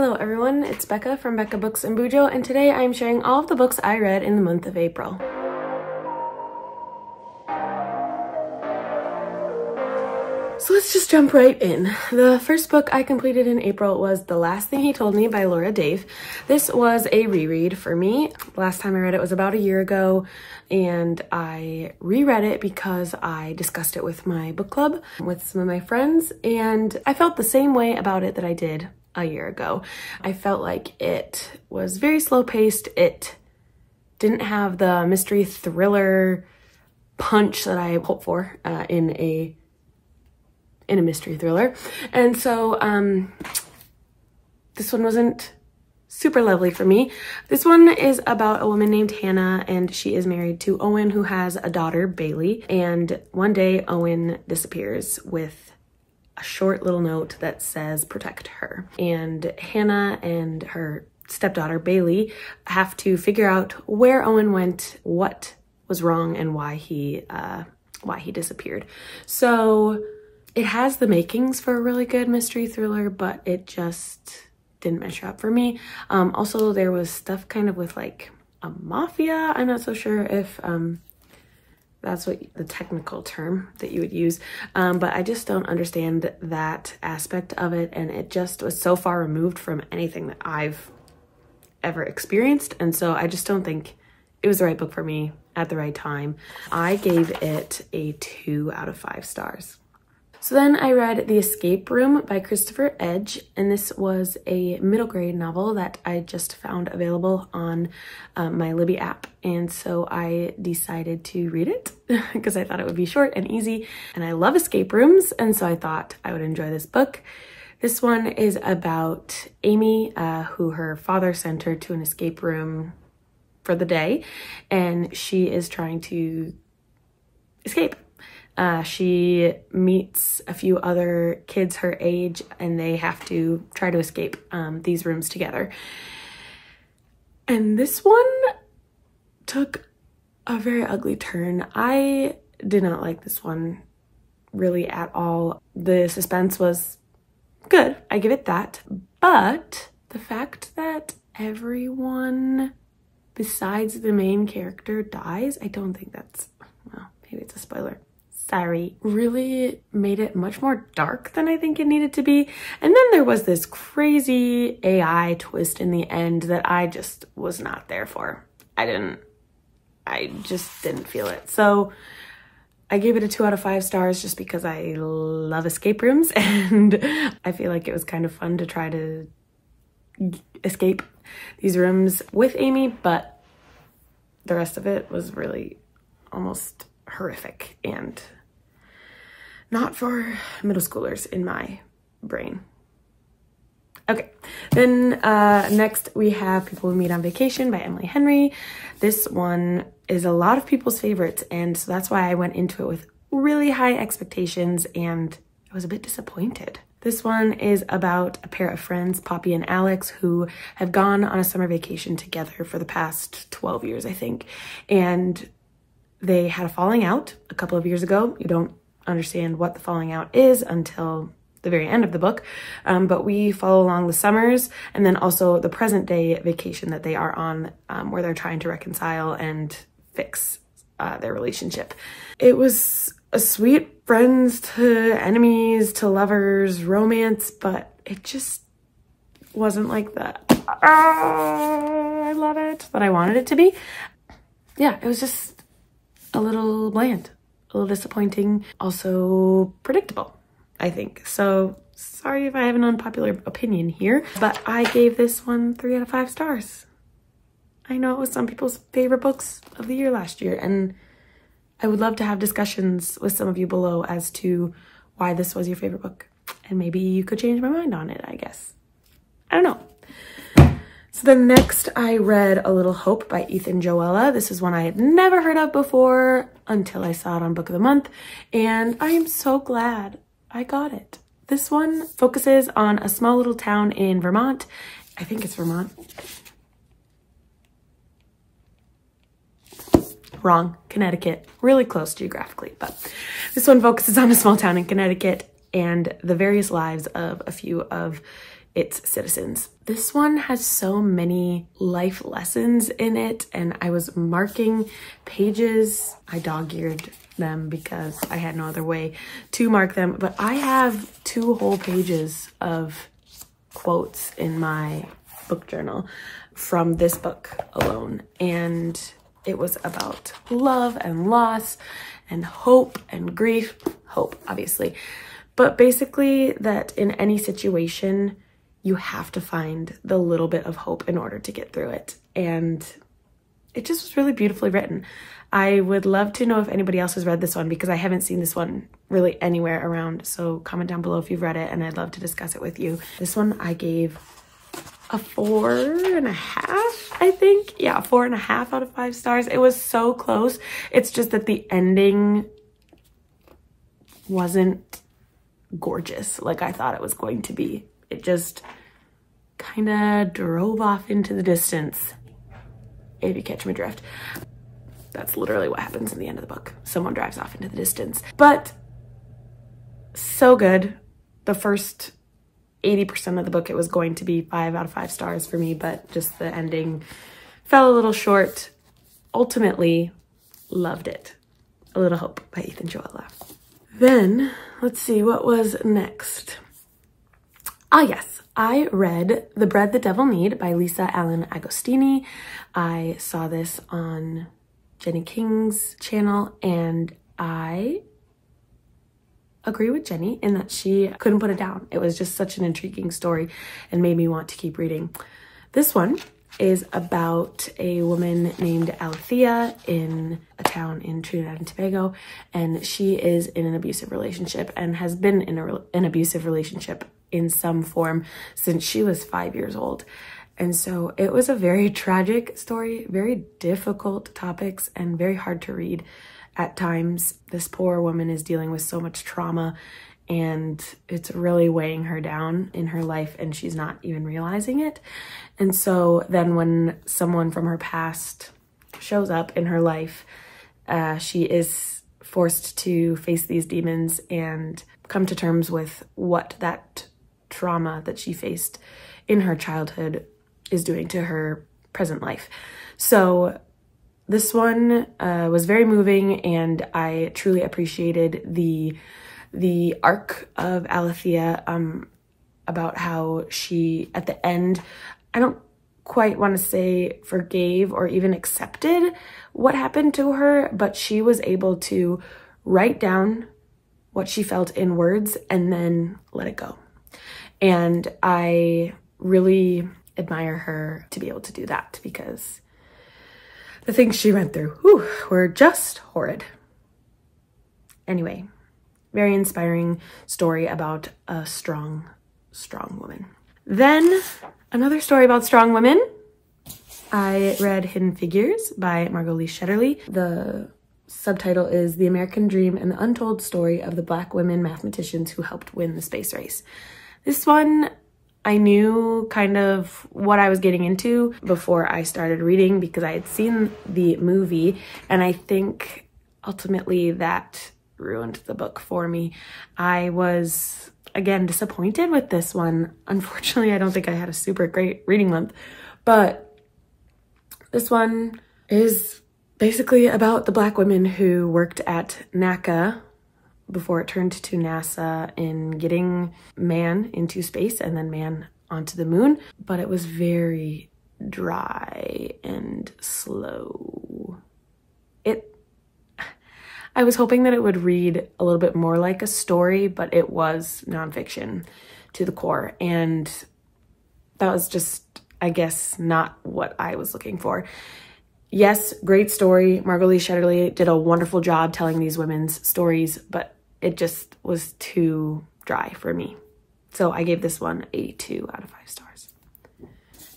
Hello everyone, it's Bekah from Bekah Books and Bujo, and today I am sharing all of the books I read in the month of April. So let's just jump right in. The first book I completed in April was The Last Thing He Told Me by Laura Dave. This was a reread for me. Last time I read it was about a year ago, and I reread it because I discussed it with my book club with some of my friends, and I felt the same way about it that I did a year ago. I felt like it was very slow paced. It didn't have the mystery thriller punch that I hope for uh, in a in a mystery thriller. And so um, this one wasn't super lovely for me. This one is about a woman named Hannah and she is married to Owen who has a daughter, Bailey. And one day Owen disappears with a short little note that says protect her. And Hannah and her stepdaughter, Bailey, have to figure out where Owen went, what was wrong, and why he, uh, why he disappeared. So it has the makings for a really good mystery thriller, but it just didn't measure up for me. Um, also, there was stuff kind of with like a mafia. I'm not so sure if um, that's what the technical term that you would use, um, but I just don't understand that aspect of it, and it just was so far removed from anything that I've ever experienced, and so I just don't think it was the right book for me at the right time. I gave it a two out of five stars. So then I read The Escape Room by Christopher Edge, and this was a middle grade novel that I just found available on um, my Libby app. And so I decided to read it because I thought it would be short and easy. And I love escape rooms, and so I thought I would enjoy this book. This one is about Amy, uh, who her father sent her to an escape room for the day, and she is trying to escape uh, she meets a few other kids her age and they have to try to escape um, these rooms together. And this one took a very ugly turn. I did not like this one really at all. The suspense was good, I give it that. But the fact that everyone besides the main character dies, I don't think that's, well, maybe it's a spoiler sorry, really made it much more dark than I think it needed to be. And then there was this crazy AI twist in the end that I just was not there for. I didn't, I just didn't feel it. So I gave it a two out of five stars just because I love escape rooms and I feel like it was kind of fun to try to escape these rooms with Amy, but the rest of it was really almost horrific and not for middle schoolers in my brain. Okay, then uh, next we have People We Meet on Vacation by Emily Henry. This one is a lot of people's favorites, and so that's why I went into it with really high expectations and I was a bit disappointed. This one is about a pair of friends, Poppy and Alex, who have gone on a summer vacation together for the past 12 years, I think. And they had a falling out a couple of years ago. You don't understand what the falling out is until the very end of the book. Um, but we follow along the summers and then also the present day vacation that they are on, um, where they're trying to reconcile and fix uh, their relationship. It was a sweet friends to enemies to lovers romance, but it just wasn't like that. Oh, I love it that I wanted it to be. Yeah, it was just a little bland a little disappointing, also predictable, I think. So sorry if I have an unpopular opinion here, but I gave this one three out of five stars. I know it was some people's favorite books of the year last year, and I would love to have discussions with some of you below as to why this was your favorite book. And maybe you could change my mind on it, I guess. I don't know. So then next I read A Little Hope by Ethan Joella. This is one I had never heard of before until I saw it on Book of the Month. And I am so glad I got it. This one focuses on a small little town in Vermont. I think it's Vermont. Wrong, Connecticut. Really close geographically, but this one focuses on a small town in Connecticut and the various lives of a few of its citizens. This one has so many life lessons in it, and I was marking pages. I dog eared them because I had no other way to mark them, but I have two whole pages of quotes in my book journal from this book alone. And it was about love and loss and hope and grief. Hope, obviously. But basically, that in any situation, you have to find the little bit of hope in order to get through it. And it just was really beautifully written. I would love to know if anybody else has read this one because I haven't seen this one really anywhere around. So comment down below if you've read it and I'd love to discuss it with you. This one I gave a four and a half, I think. Yeah, four and a half out of five stars. It was so close. It's just that the ending wasn't gorgeous like I thought it was going to be. It just kind of drove off into the distance, if you catch my drift. That's literally what happens in the end of the book. Someone drives off into the distance. But so good. The first 80% of the book, it was going to be five out of five stars for me, but just the ending fell a little short. Ultimately, loved it. A Little Hope by Ethan Joella. Then, let's see, what was next? Ah, yes, I read The Bread the Devil Knead by Lisa Allen Agostini. I saw this on Jennikreads' channel and I agree with Jenny in that she couldn't put it down. It was just such an intriguing story and made me want to keep reading. This one is about a woman named Alethea in a town in Trinidad and Tobago, and she is in an abusive relationship and has been in a, an abusive relationship in some form since she was five years old. And so it was a very tragic story, very difficult topics, and very hard to read at times. This poor woman is dealing with so much trauma and it's really weighing her down in her life and she's not even realizing it. And so then when someone from her past shows up in her life, uh, she is forced to face these demons and come to terms with what that trauma that she faced in her childhood is doing to her present life. So this one uh, was very moving and I truly appreciated the the arc of Alethea um, about how she, at the end, I don't quite want to say forgave or even accepted what happened to her, but she was able to write down what she felt in words and then let it go. And I really admire her to be able to do that because the things she went through whew, were just horrid. Anyway, very inspiring story about a strong, strong woman. Then another story about strong women. I read Hidden Figures by Margot Shetterly. The subtitle is The American Dream and the Untold Story of the Black Women Mathematicians Who Helped Win the Space Race. This one I knew kind of what I was getting into before I started reading because I had seen the movie and I think ultimately that ruined the book for me. I was again disappointed with this one. Unfortunately, I don't think I had a super great reading month, but this one is basically about the black women who worked at NACA before it turned to NASA in getting man into space and then man onto the moon, but it was very dry and slow. I was hoping that it would read a little bit more like a story, but it was nonfiction to the core. And that was just, I guess, not what I was looking for. Yes, great story. Margot Lee Shetterly did a wonderful job telling these women's stories, but it just was too dry for me. So I gave this one a two out of five stars.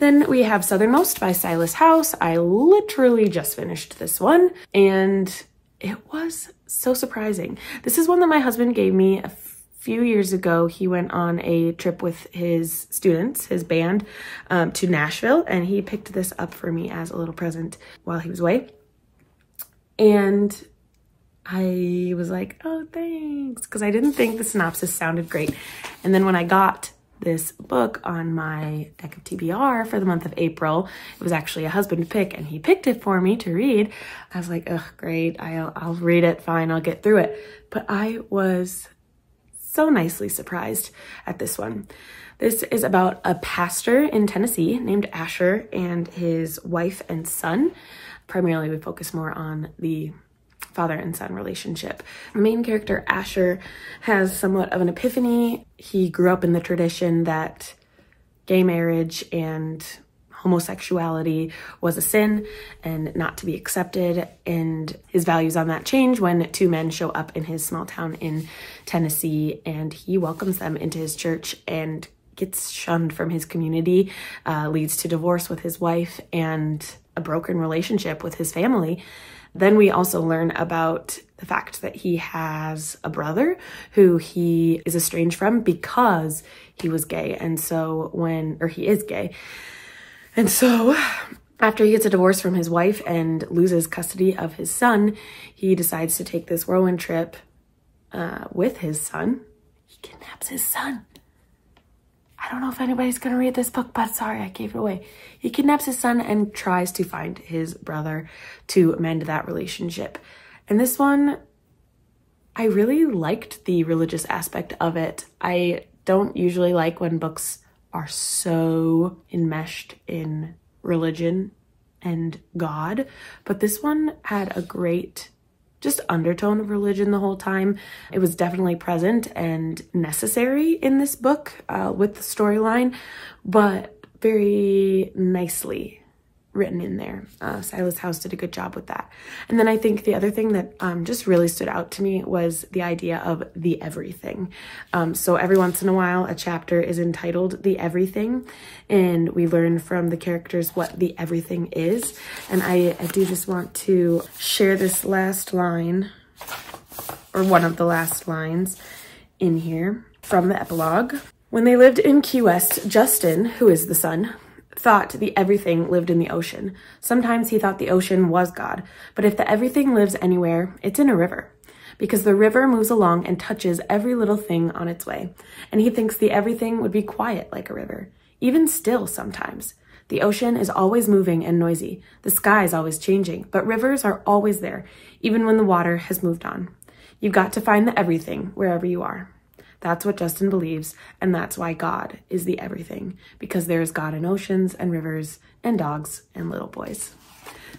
Then we have Southernmost by Silas House. I literally just finished this one and it was so surprising. This is one that my husband gave me a few years ago. He went on a trip with his students, his band, um, to Nashville and he picked this up for me as a little present while he was away. And I was like, oh, thanks. Because I didn't think the synopsis sounded great. And then when I got this book on my deck of TBR for the month of April. It was actually a husband pick and he picked it for me to read. I was like, ugh, great. I'll, I'll read it. Fine. I'll get through it. But I was so nicely surprised at this one. This is about a pastor in Tennessee named Asher and his wife and son. Primarily, we focus more on the father and son relationship. The main character, Asher, has somewhat of an epiphany. He grew up in the tradition that gay marriage and homosexuality was a sin and not to be accepted. And his values on that change when two men show up in his small town in Tennessee and he welcomes them into his church and gets shunned from his community, uh, leads to divorce with his wife and a broken relationship with his family. Then we also learn about the fact that he has a brother who he is estranged from because he was gay. And so when, or he is gay. And so after he gets a divorce from his wife and loses custody of his son, he decides to take this whirlwind trip uh, with his son. He kidnaps his son. I don't know if anybody's going to read this book, but sorry, I gave it away. He kidnaps his son and tries to find his brother to mend that relationship. And this one, I really liked the religious aspect of it. I don't usually like when books are so enmeshed in religion and God, but this one had a great just undertone of religion the whole time. It was definitely present and necessary in this book uh, with the storyline, but very nicely written in there. Uh, Silas House did a good job with that. And then I think the other thing that um, just really stood out to me was the idea of the everything. Um, so every once in a while, a chapter is entitled The Everything, and we learn from the characters what the everything is. And I, I do just want to share this last line, or one of the last lines in here from the epilogue. When they lived in Key West, Justin, who is the son, thought the everything lived in the ocean. Sometimes he thought the ocean was God, but if the everything lives anywhere, it's in a river. Because the river moves along and touches every little thing on its way. And he thinks the everything would be quiet like a river, even still sometimes. The ocean is always moving and noisy. The sky is always changing, but rivers are always there, even when the water has moved on. You've got to find the everything wherever you are. That's what Justin believes, and that's why God is the everything, because there's God in oceans and rivers and dogs and little boys.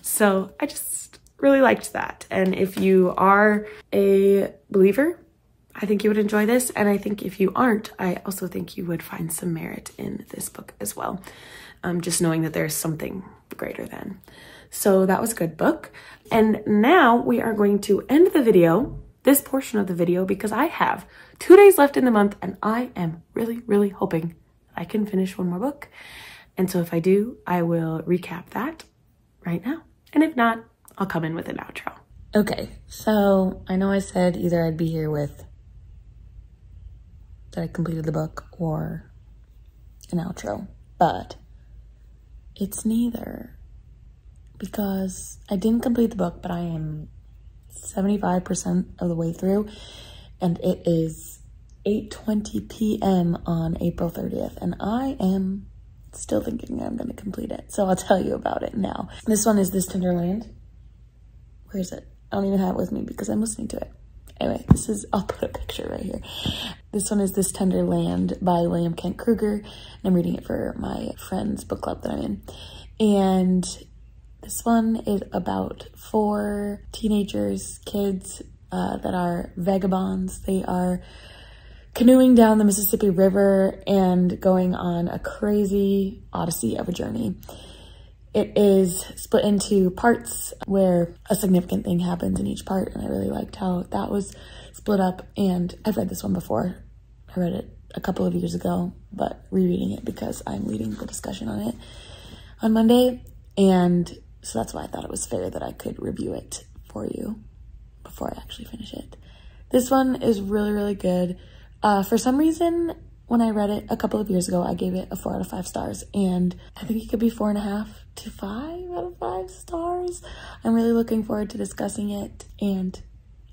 So I just really liked that. And if you are a believer, I think you would enjoy this. And I think if you aren't, I also think you would find some merit in this book as well. Um, just knowing that there's something greater than. So that was a good book. And now we are going to end the video this portion of the video because I have two days left in the month and I am really, really hoping I can finish one more book. And so if I do, I will recap that right now. And if not, I'll come in with an outro. Okay, so I know I said either I'd be here with that I completed the book or an outro, but it's neither because I didn't complete the book, but I am 75% of the way through and it is 8.20 p.m. on April 30th and I am still thinking I'm going to complete it. So I'll tell you about it now. This one is This Tender Land. Where is it? I don't even have it with me because I'm listening to it. Anyway, this is, I'll put a picture right here. This one is This Tender Land by William Kent Krueger. And I'm reading it for my friend's book club that I'm in. And this one is about four teenagers, kids uh, that are vagabonds. They are canoeing down the Mississippi River and going on a crazy odyssey of a journey. It is split into parts where a significant thing happens in each part, and I really liked how that was split up. And I've read this one before. I read it a couple of years ago, but rereading it because I'm leading the discussion on it on Monday. And so that's why I thought it was fair that I could review it for you before I actually finish it. This one is really, really good. Uh, for some reason, when I read it a couple of years ago, I gave it a four out of five stars, and I think it could be four and a half to five out of five stars. I'm really looking forward to discussing it, and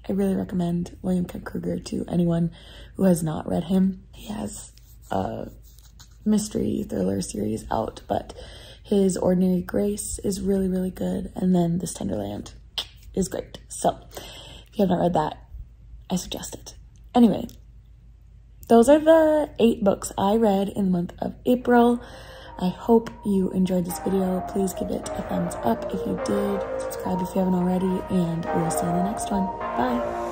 I really recommend William Kent Krueger to anyone who has not read him. He has a mystery thriller series out, but his Ordinary Grace is really, really good. And then This Tender Land is great. So if you have not read that, I suggest it. Anyway, those are the eight books I read in the month of April. I hope you enjoyed this video. Please give it a thumbs up if you did. Subscribe if you haven't already. And we will see you in the next one. Bye.